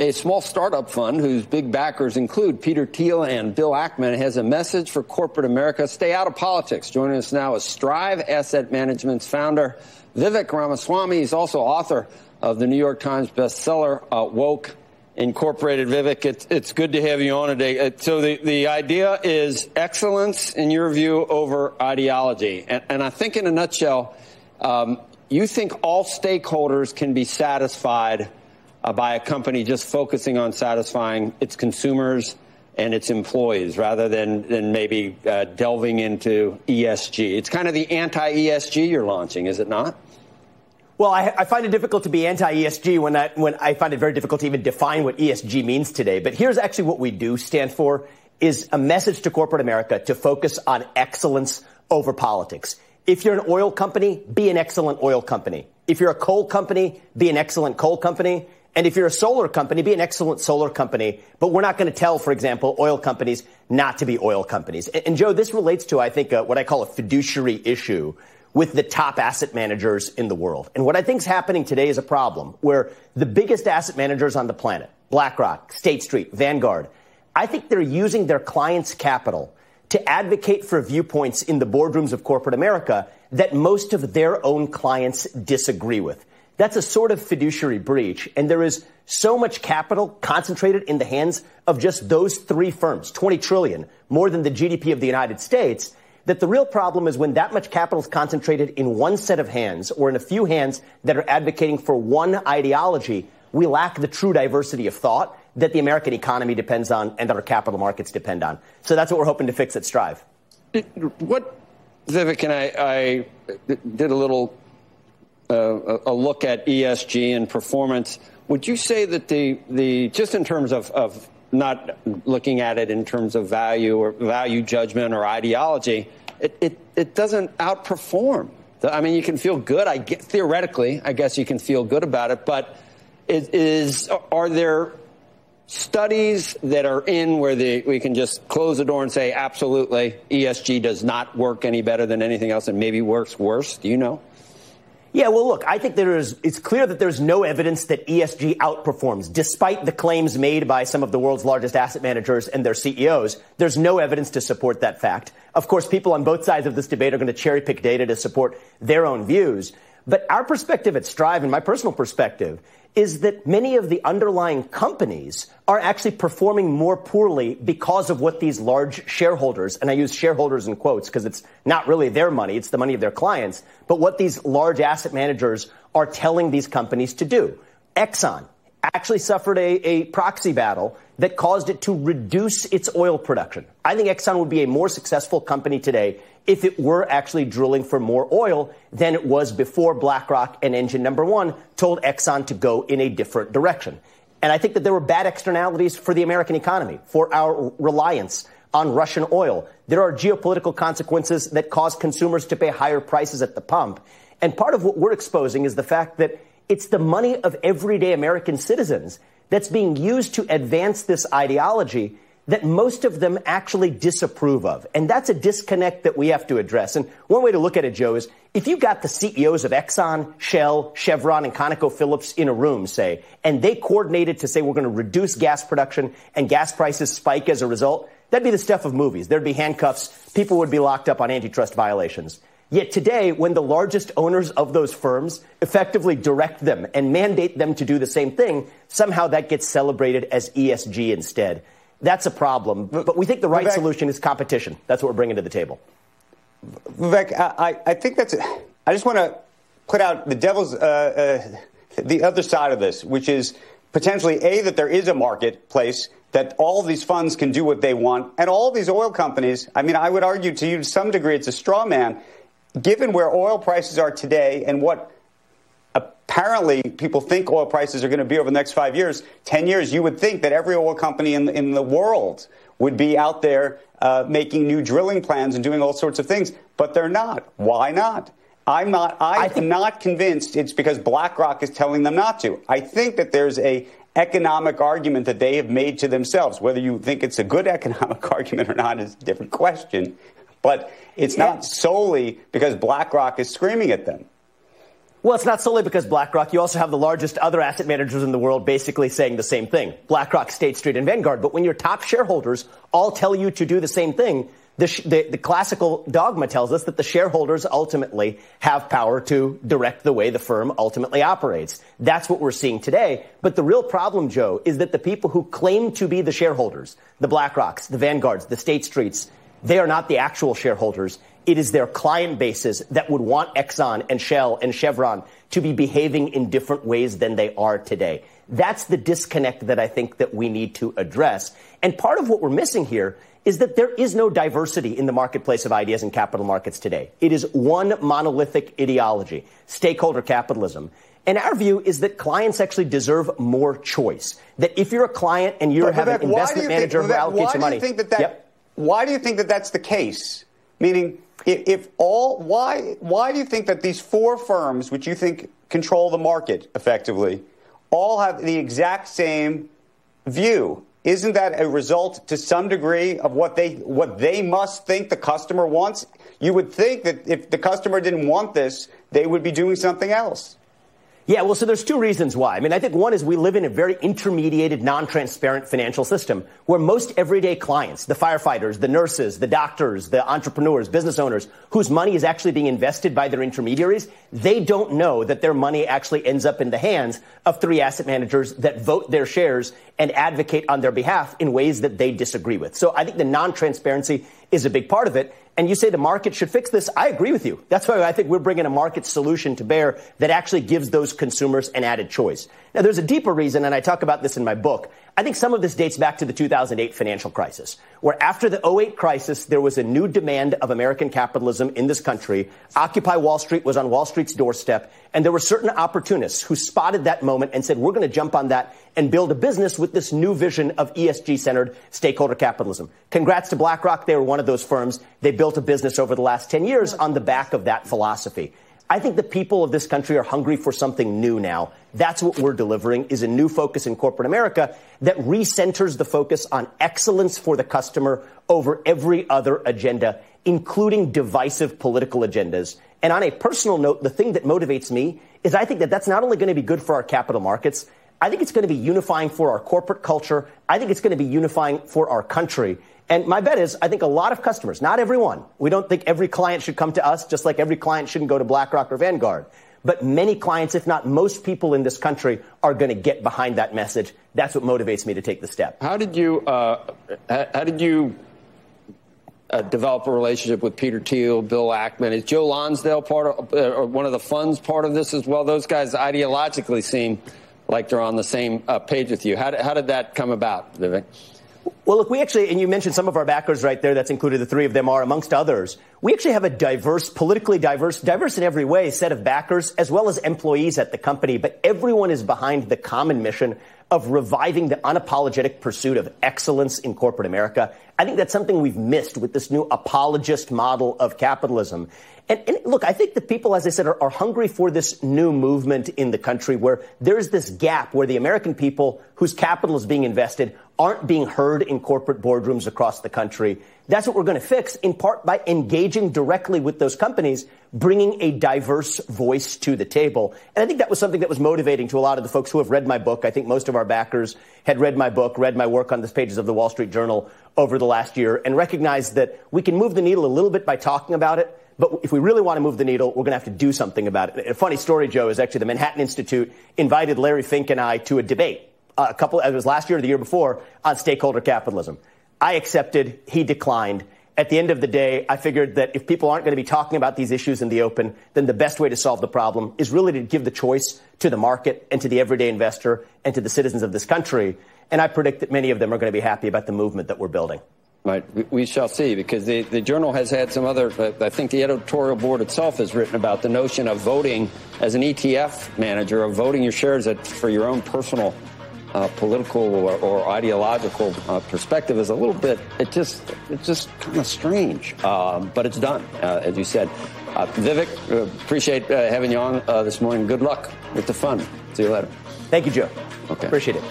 a small startup fund whose big backers include Peter Thiel and Bill Ackman, has a message for corporate America. Stay out of politics. Joining us now is Strive Asset Management's founder, Vivek Ramaswamy. He's also author of the New York Times bestseller, uh, Woke Incorporated. Vivek, it's, it's good to have you on today. Uh, so the, the idea is excellence, in your view, over ideology. And, and I think in a nutshell, um, you think all stakeholders can be satisfied uh, by a company just focusing on satisfying its consumers and its employees rather than, than maybe uh, delving into ESG. It's kind of the anti ESG you're launching, is it not? Well, I, I, find it difficult to be anti-ESG when I, when I find it very difficult to even define what ESG means today. But here's actually what we do stand for is a message to corporate America to focus on excellence over politics. If you're an oil company, be an excellent oil company. If you're a coal company, be an excellent coal company. And if you're a solar company, be an excellent solar company. But we're not going to tell, for example, oil companies not to be oil companies. And, and Joe, this relates to, I think, uh, what I call a fiduciary issue with the top asset managers in the world. And what I think is happening today is a problem where the biggest asset managers on the planet, BlackRock, State Street, Vanguard, I think they're using their clients' capital to advocate for viewpoints in the boardrooms of corporate America that most of their own clients disagree with. That's a sort of fiduciary breach. And there is so much capital concentrated in the hands of just those three firms, 20 trillion, more than the GDP of the United States, that the real problem is when that much capital is concentrated in one set of hands or in a few hands that are advocating for one ideology, we lack the true diversity of thought that the American economy depends on and that our capital markets depend on. So that's what we're hoping to fix at Strive. What, Vivek, and I, I did a little a look at ESG and performance. Would you say that the, the just in terms of, of not looking at it in terms of value or value judgment or ideology, it, it, it doesn't outperform. I mean, you can feel good. I get, theoretically, I guess you can feel good about it, but is, is are there studies that are in where the, we can just close the door and say absolutely ESG does not work any better than anything else and maybe works worse? Do you know? Yeah, well, look, I think there is, it's clear that there's no evidence that ESG outperforms, despite the claims made by some of the world's largest asset managers and their CEOs. There's no evidence to support that fact. Of course, people on both sides of this debate are going to cherry pick data to support their own views. But our perspective at Strive and my personal perspective is that many of the underlying companies are actually performing more poorly because of what these large shareholders, and I use shareholders in quotes because it's not really their money, it's the money of their clients, but what these large asset managers are telling these companies to do. Exxon actually suffered a, a proxy battle that caused it to reduce its oil production. I think Exxon would be a more successful company today if it were actually drilling for more oil than it was before BlackRock and engine number one told Exxon to go in a different direction. And I think that there were bad externalities for the American economy, for our reliance on Russian oil. There are geopolitical consequences that cause consumers to pay higher prices at the pump. And part of what we're exposing is the fact that it's the money of everyday American citizens that's being used to advance this ideology that most of them actually disapprove of. And that's a disconnect that we have to address. And one way to look at it, Joe, is if you got the CEOs of Exxon, Shell, Chevron, and ConocoPhillips in a room, say, and they coordinated to say we're going to reduce gas production and gas prices spike as a result, that'd be the stuff of movies. There'd be handcuffs. People would be locked up on antitrust violations. Yet today, when the largest owners of those firms effectively direct them and mandate them to do the same thing, somehow that gets celebrated as ESG instead. That's a problem. But we think the right Vivek, solution is competition. That's what we're bringing to the table. Vivek, I, I think that's. I just want to put out the devil's uh, uh, the other side of this, which is potentially a that there is a marketplace that all these funds can do what they want, and all these oil companies. I mean, I would argue to you to some degree it's a straw man, given where oil prices are today and what apparently people think oil prices are going to be over the next five years, 10 years, you would think that every oil company in, in the world would be out there uh, making new drilling plans and doing all sorts of things, but they're not. Why not? I'm not. I, I am not convinced it's because BlackRock is telling them not to. I think that there's a economic argument that they have made to themselves. Whether you think it's a good economic argument or not is a different question. But it's yeah. not solely because BlackRock is screaming at them. Well, it's not solely because BlackRock. You also have the largest other asset managers in the world basically saying the same thing. BlackRock, State Street, and Vanguard. But when your top shareholders all tell you to do the same thing, the, sh- the, the, classical dogma tells us that the shareholders ultimately have power to direct the way the firm ultimately operates. That's what we're seeing today. But the real problem, Joe, is that the people who claim to be the shareholders, the BlackRocks, the Vanguards, the State Streets, they are not the actual shareholders. It is their client bases that would want Exxon and Shell and Chevron to be behaving in different ways than they are today. That's the disconnect that I think that we need to address. And part of what we're missing here is that there is no diversity in the marketplace of ideas and capital markets today. It is one monolithic ideology, stakeholder capitalism. And our view is that clients actually deserve more choice. That if you're a client and you have an investment manager think, who allocates your money, do you think that, that yep. Why do you think that that's the case? Meaning, if, all why why do you think that these four firms, which you think control the market effectively, all have the exact same view? Isn't that a result to some degree of what they what they must think the customer wants? You would think that if the customer didn't want this, they would be doing something else. Yeah, well, so there's two reasons why. I mean, I think one is we live in a very intermediated, non-transparent financial system where most everyday clients, the firefighters, the nurses, the doctors, the entrepreneurs, business owners, whose money is actually being invested by their intermediaries, they don't know that their money actually ends up in the hands of three asset managers that vote their shares and advocate on their behalf in ways that they disagree with. So I think the non-transparency is a big part of it. And you say the market should fix this. I agree with you. That's why I think we're bringing a market solution to bear that actually gives those consumers an added choice. Now, there's a deeper reason, and I talk about this in my book. I think some of this dates back to the 2008 financial crisis, where after the 08 crisis, there was a new demand of American capitalism in this country. Occupy Wall Street was on Wall Street's doorstep, and there were certain opportunists who spotted that moment and said, we're going to jump on that and build a business with this new vision of ESG centered stakeholder capitalism. Congrats to BlackRock. They were one of those firms. They built a business over the last 10 years on the back of that philosophy. I think the people of this country are hungry for something new now. That's what we're delivering is a new focus in corporate America that recenters the focus on excellence for the customer over every other agenda, including divisive political agendas. And on a personal note, the thing that motivates me is I think that that's not only going to be good for our capital markets, I think it's going to be unifying for our corporate culture. I think it's going to be unifying for our country. And my bet is, I think a lot of customers, not everyone, we don't think every client should come to us, just like every client shouldn't go to BlackRock or Vanguard. But many clients, if not most people in this country, are going to get behind that message. That's what motivates me to take the step. How did you, uh, how did you uh, develop a relationship with Peter Thiel, Bill Ackman? Is Joe Lonsdale part of, uh, or one of the funds part of this as well? Those guys ideologically seem like they're on the same uh, page with you. How did, how did that come about, Vivek? Well, look, we actually, and you mentioned some of our backers right there. That's included. The three of them are amongst others. We actually have a diverse, politically diverse, diverse in every way set of backers as well as employees at the company. But everyone is behind the common mission of reviving the unapologetic pursuit of excellence in corporate America. I think that's something we've missed with this new apologist model of capitalism. And, and, look, I think the people, as I said, are, are, hungry for this new movement in the country where there's this gap where the American people whose capital is being invested aren't being heard in corporate boardrooms across the country. That's what we're going to fix in part by engaging directly with those companies, bringing a diverse voice to the table. And I think that was something that was motivating to a lot of the folks who have read my book. I think most of our backers had read my book, read my work on the pages of the Wall Street Journal over the last year and recognized that we can move the needle a little bit by talking about it but if we really want to move the needle, we're going to have to do something about it. A funny story, Joe, is actually the Manhattan Institute invited Larry Fink and I to a debate a couple, it was last year or the year before on stakeholder capitalism. I accepted. He declined. At the end of the day, I figured that if people aren't going to be talking about these issues in the open, then the best way to solve the problem is really to give the choice to the market and to the everyday investor and to the citizens of this country. And I predict that many of them are going to be happy about the movement that we're building. Right. We shall see because the, the journal has had some other, uh, I think the editorial board itself has written about the notion of voting as an ETF manager, of voting your shares at, for your own personal uh, political or, or ideological uh, perspective is a little bit, it just, it's just kind of strange. Um, but it's done, uh, as you said. Uh, Vivek, uh, appreciate uh, having you on this morning. Good luck with the fun. See you later. Thank you, Joe. Okay. Appreciate it.